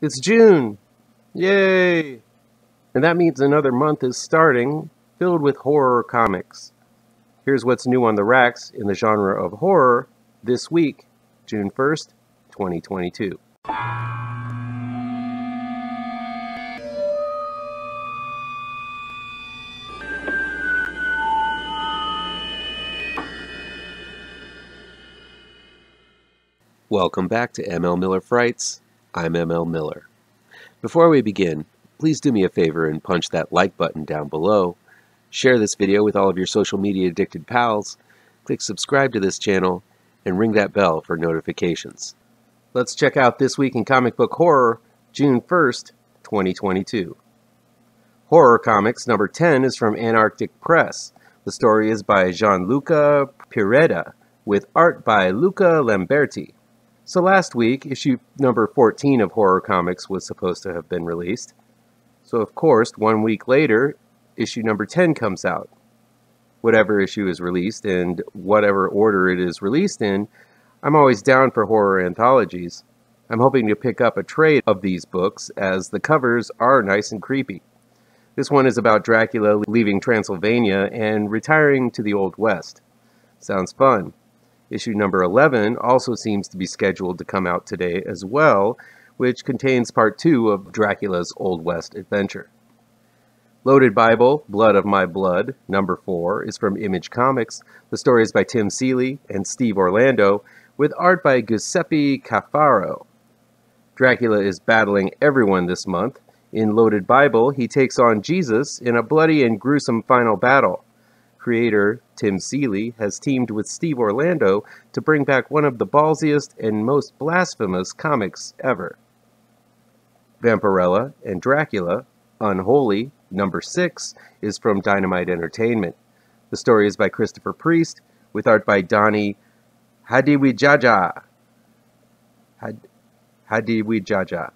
It's June! Yay! And that means another month is starting, filled with horror comics. Here's what's new on the racks in the genre of horror this week, June 1st, 2022. Welcome back to ML Miller Frights. I'm ML Miller. Before we begin, please do me a favor and punch that like button down below. Share this video with all of your social media addicted pals. Click subscribe to this channel and ring that bell for notifications. Let's check out This Week in Comic Book Horror, June 1st, 2022. Horror Comics number 10 is from Antarctic Press. The story is by Gianluca Piredda, with art by Luca Lamberti. So last week, issue number 14 of Horror Comics was supposed to have been released. So of course, one week later, issue number 10 comes out. Whatever issue is released and whatever order it is released in, I'm always down for horror anthologies. I'm hoping to pick up a trade of these books as the covers are nice and creepy. This one is about Dracula leaving Transylvania and retiring to the Old West. Sounds fun. Issue number 11 also seems to be scheduled to come out today as well, which contains part 2 of Dracula's Old West adventure. Loaded Bible, Blood of My Blood, number 4, is from Image Comics. The story is by Tim Seeley and Steve Orlando, with art by Giuseppe Cafaro. Dracula is battling everyone this month. In Loaded Bible, he takes on Jesus in a bloody and gruesome final battle creator Tim Seeley has teamed with Steve Orlando to bring back one of the ballsiest and most blasphemous comics ever. Vampirella and Dracula, Unholy, number 6, is from Dynamite Entertainment. The story is by Christopher Priest, with art by Donny Hadiwidjaja. Had, Hadiwidjaja.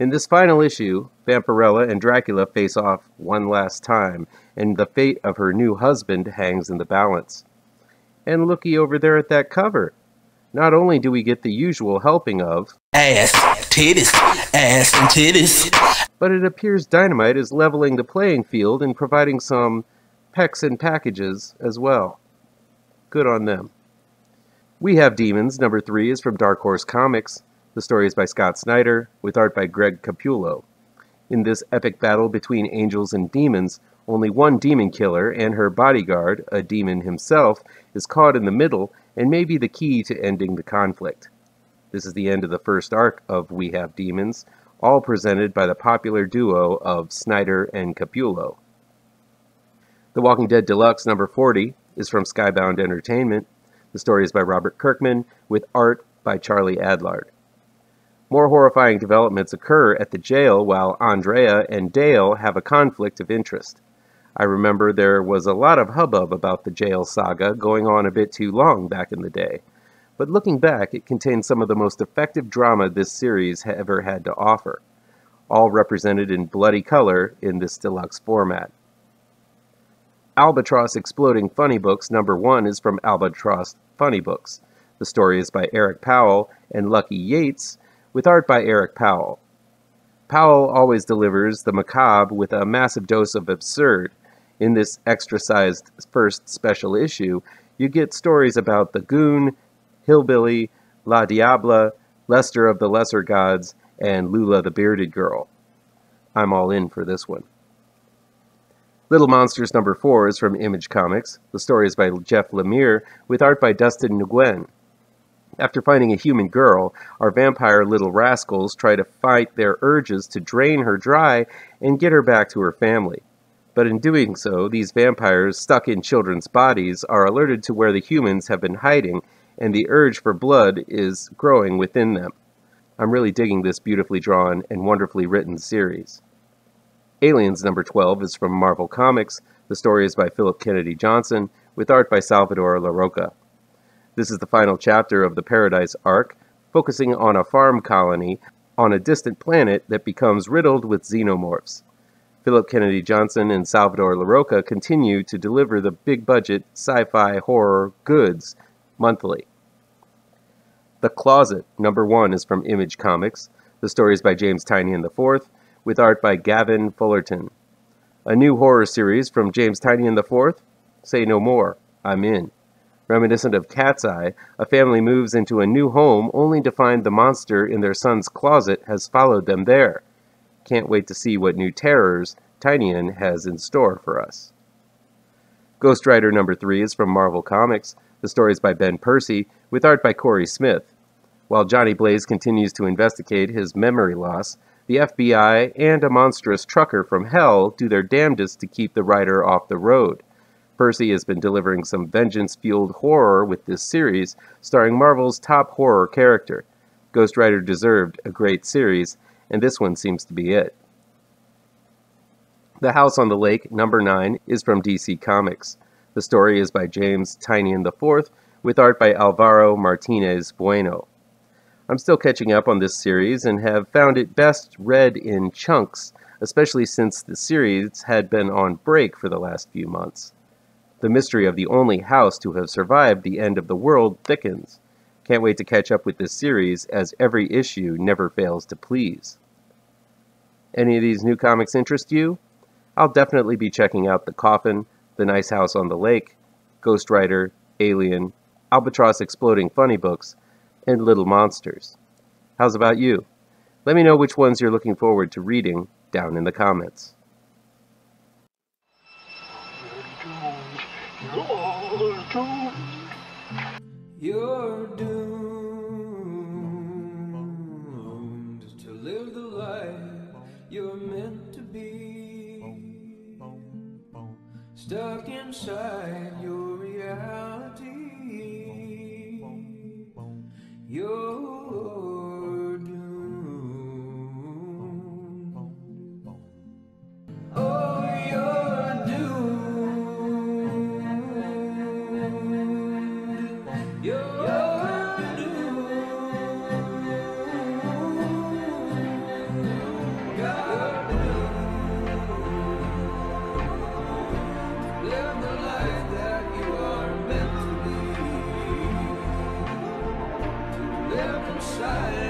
In this final issue, Vampirella and Dracula face off one last time, and the fate of her new husband hangs in the balance. And looky over there at that cover. Not only do we get the usual helping of ass, titties, ass and titties, but it appears Dynamite is leveling the playing field and providing some pecs and packages as well. Good on them. We Have Demons, number three, is from Dark Horse Comics. The story is by Scott Snyder, with art by Greg Capullo. In this epic battle between angels and demons, only one demon killer and her bodyguard, a demon himself, is caught in the middle and may be the key to ending the conflict. This is the end of the first arc of We Have Demons, all presented by the popular duo of Snyder and Capullo. The Walking Dead Deluxe number 40 is from Skybound Entertainment. The story is by Robert Kirkman with art by Charlie Adlard. More horrifying developments occur at the jail while Andrea and Dale have a conflict of interest. I remember there was a lot of hubbub about the jail saga going on a bit too long back in the day. But looking back, it contains some of the most effective drama this series ever had to offer, all represented in bloody color in this deluxe format. Albatros Exploding Funnybooks number 1 is from Albatross Funny Books. The story is by Eric Powell and Lucky Yates, with art by Eric Powell. Powell always delivers the macabre with a massive dose of absurd. In this extra sized first special issue, you get stories about the Goon, Hillbilly, La Diabla, Lester of the Lesser Gods, and Lula the Bearded Girl. I'm all in for this one. Little Monsters number 4 is from Image Comics. The story is by Jeff Lemire with art by Dustin Nguyen. After finding a human girl, our vampire little rascals try to fight their urges to drain her dry and get her back to her family. But in doing so, these vampires stuck in children's bodies are alerted to where the humans have been hiding, and the urge for blood is growing within them. I'm really digging this beautifully drawn and wonderfully written series. Aliens number 12 is from Marvel Comics. The story is by Phillip Kennedy Johnson, with art by Salvador Larroca. This is the final chapter of the Paradise arc, focusing on a farm colony on a distant planet that becomes riddled with xenomorphs. Phillip Kennedy Johnson and Salvador Larroca continue to deliver the big budget sci fi horror goods monthly. The Closet, number one, is from Image Comics. The story is by James Tynion IV, with art by Gavin Fullerton. A new horror series from James Tynion IV? Say no more. I'm in. Reminiscent of Cat's Eye, a family moves into a new home only to find the monster in their son's closet has followed them there. Can't wait to see what new terrors Tynion has in store for us. Ghost Rider number 3 is from Marvel Comics. The story is by Ben Percy, with art by Cory Smith. While Johnny Blaze continues to investigate his memory loss, the FBI and a monstrous trucker from hell do their damnedest to keep the rider off the road. Percy has been delivering some vengeance fueled horror with this series, starring Marvel's top horror character. Ghost Rider deserved a great series, and this one seems to be it. The House on the Lake, number 9, is from DC Comics. The story is by James Tynion IV, with art by Alvaro Martinez Bueno. I'm still catching up on this series and have found it best read in chunks, especially since the series had been on break for the last few months. The mystery of the only house to have survived the end of the world thickens. Can't wait to catch up with this series, as every issue never fails to please. Any of these new comics interest you? I'll definitely be checking out The Coffin, The Nice House on the Lake, Ghost Rider, Alien, Albatros Exploding Funnybooks, and Little Monsters. How's about you? Let me know which ones you're looking forward to reading down in the comments. You're doomed to live the life you're meant to be. Stuck inside your reality. You're outside.